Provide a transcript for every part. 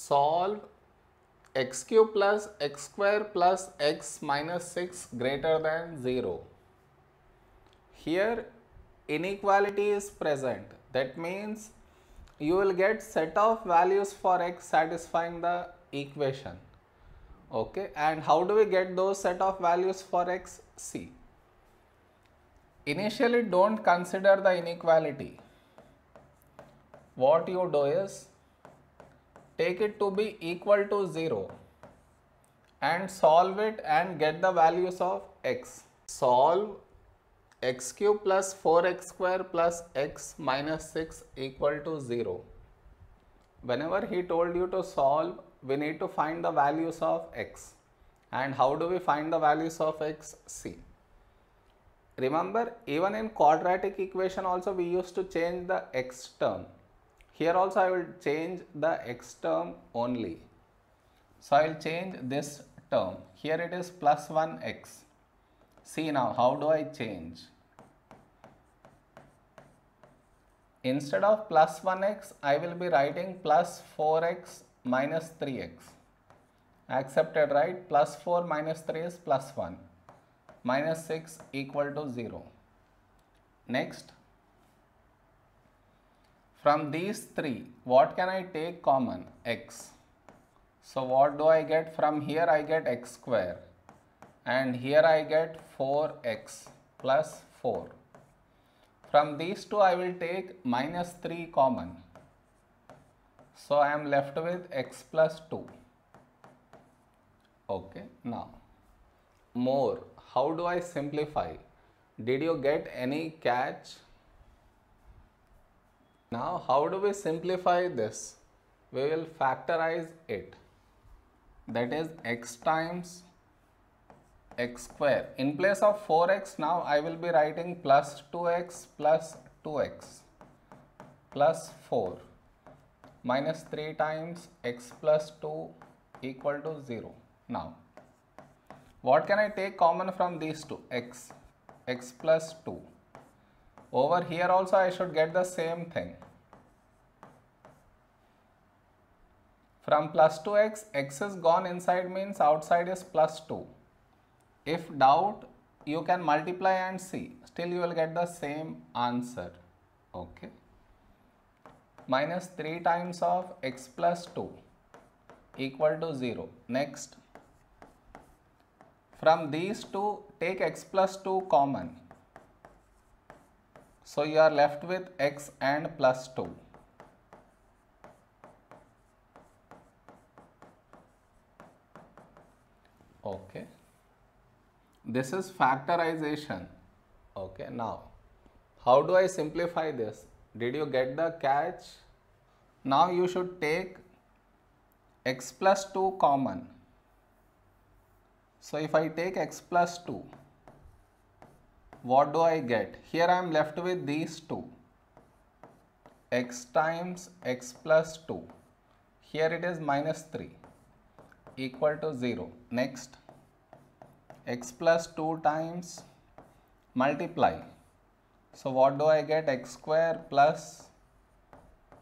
solve x cube plus x square plus x minus 6 greater than 0. Here inequality is present. That means you will get set of values for x satisfying the equation. Okay? And how do we get those set of values for x? See initially don't consider the inequality. What you do is take it to be equal to 0 and solve it and get the values of x. Solve x cube plus 4x square plus x minus 6 equal to 0. Whenever he told you to solve, we need to find the values of x. And how do we find the values of x? See. Remember, even in quadratic equation also we used to change the x term here also I will change the x term only. So I will change this term. Here it is plus 1x. See now how do I change? Instead of plus 1x, I will be writing plus 4x minus 3x. Accepted right? Plus 4 minus 3 is plus 1. Minus 6 equal to 0. Next, from these three, what can I take common? x. So what do I get from here? I get x square and here I get 4x plus 4. From these two I will take minus 3 common. So I am left with x plus 2. Okay, now more. How do I simplify? Did you get any catch? Now how do we simplify this? We will factorize it. That is x times x square. In place of 4x now I will be writing plus 2x plus 2x plus 4 minus 3 times x plus 2 equal to 0. Now what can I take common from these two? x, x plus 2 over here also I should get the same thing. From plus 2x, x is gone inside means outside is plus 2. If doubt, you can multiply and see. Still you will get the same answer. Okay. Minus 3 times of x plus 2 equal to 0. Next. From these two, take x plus 2 common so you are left with x and plus 2. Okay. This is factorization. Okay. Now, how do I simplify this? Did you get the catch? Now you should take x plus 2 common. So if I take x plus 2, what do I get? Here I am left with these two. X times x plus 2 here it is minus 3 equal to 0 next. X plus 2 times multiply. So what do I get? X square plus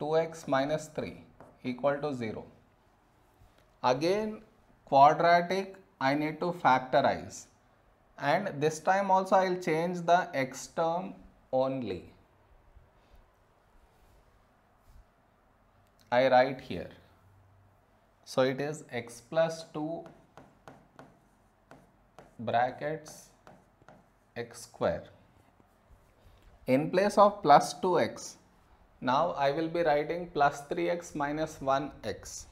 2x minus 3 equal to 0 again quadratic I need to factorize and this time also I will change the x term only. I write here. So it is x plus 2 brackets x square. In place of plus 2x, now I will be writing plus 3x minus 1x.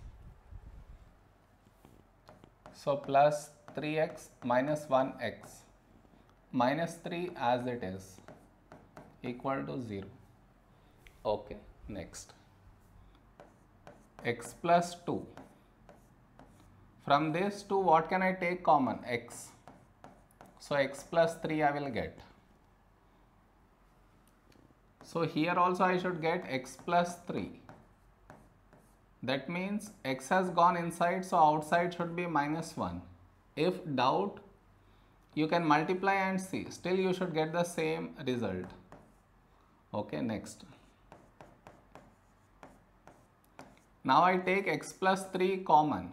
So plus 3x minus 1x minus 3 as it is equal to 0. Okay, next. x plus 2. From this 2 what can I take common? x. So x plus 3 I will get. So here also I should get x plus 3. That means x has gone inside so outside should be minus 1 if doubt you can multiply and see still you should get the same result okay next Now I take x plus 3 common.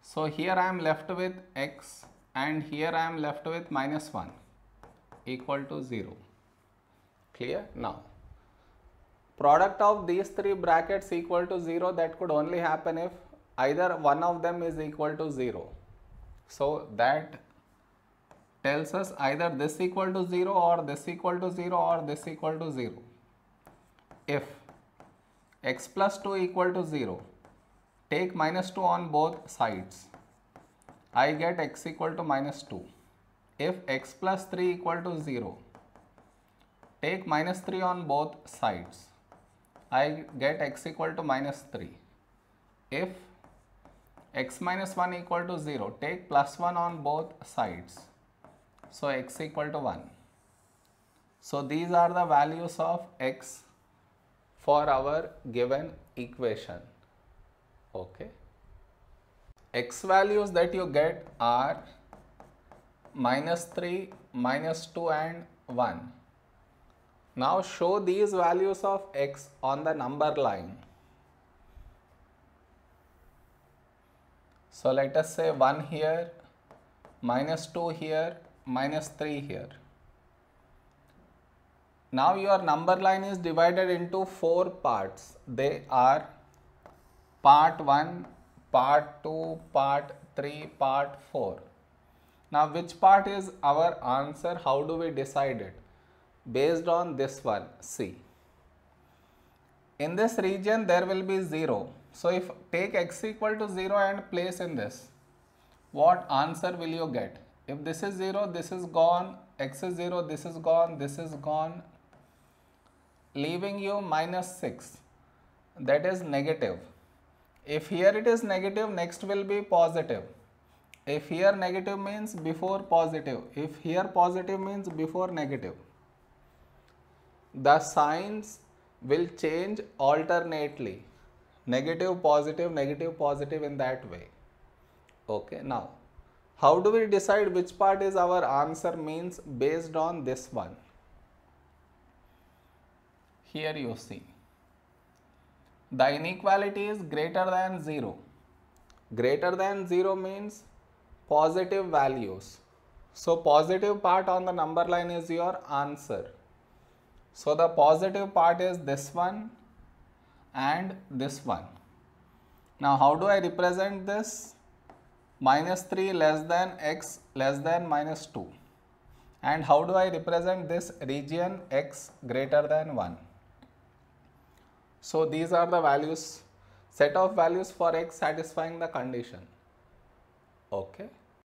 So here I am left with x and here I am left with minus 1 equal to 0. Clear? Now, product of these three brackets equal to 0 that could only happen if either one of them is equal to 0. So, that tells us either this equal to 0 or this equal to 0 or this equal to 0. If x plus 2 equal to 0, take minus 2 on both sides. I get x equal to minus 2. If x plus 3 equal to 0, take minus 3 on both sides. I get x equal to minus 3. If x minus 1 equal to 0, take plus 1 on both sides. So x equal to 1. So these are the values of x for our given equation. Okay. x values that you get are minus 3, minus 2 and 1. Now show these values of x on the number line. So let us say 1 here, minus 2 here, minus 3 here. Now your number line is divided into 4 parts. They are part 1, part 2, part 3, part 4. Now which part is our answer? How do we decide it? Based on this one, C. In this region there will be 0. So if take x equal to 0 and place in this, what answer will you get? If this is 0, this is gone, x is 0, this is gone, this is gone, leaving you minus 6. That is negative. If here it is negative, next will be positive. If here negative means before positive. If here positive means before negative. The signs will change alternately. Negative, positive, negative, positive in that way. Okay, now how do we decide which part is our answer means based on this one? Here you see. The inequality is greater than 0. Greater than 0 means positive values. So positive part on the number line is your answer. So the positive part is this one and this one. Now how do I represent this? Minus 3 less than x less than minus 2. And how do I represent this region x greater than 1? So these are the values, set of values for x satisfying the condition. Okay.